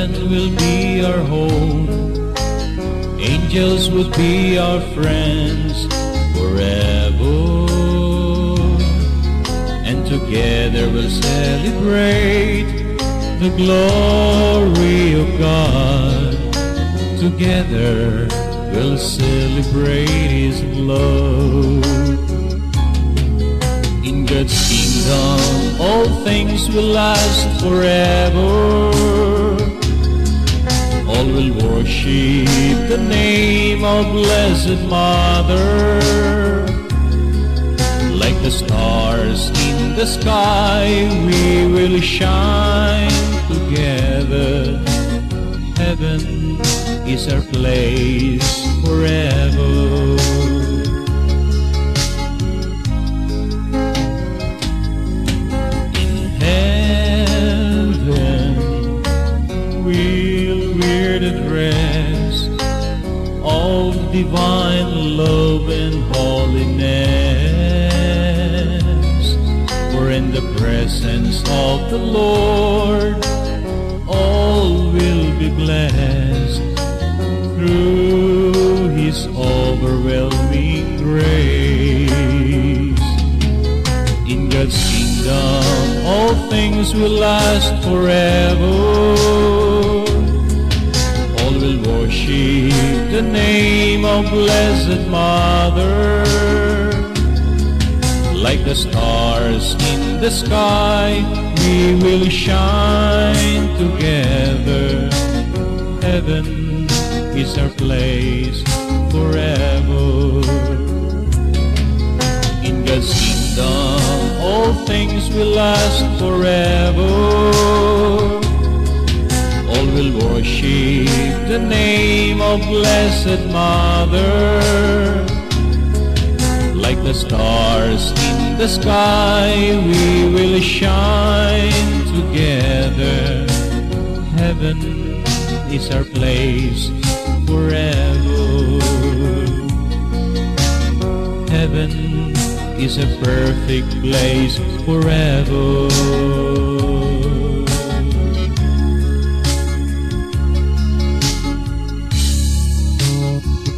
Heaven will be our home. Angels would be our friends forever. And together we'll celebrate the glory of God. Together we'll celebrate His love. In God's kingdom, all things will last forever. All will worship the name of Blessed Mother. Like the stars in the sky, we will shine together. Heaven is our place forever. Divine love and holiness. For in the presence of the Lord, all will be blessed through His overwhelming grace. In God's kingdom, all things will last forever. The name of Blessed Mother. Like the stars in the sky, we will shine together. Heaven is our place forever. In God's kingdom, all things will last forever. Blessed Mother. Like the stars in the sky, we will shine together. Heaven is our place forever. Heaven is a perfect place forever. Oh.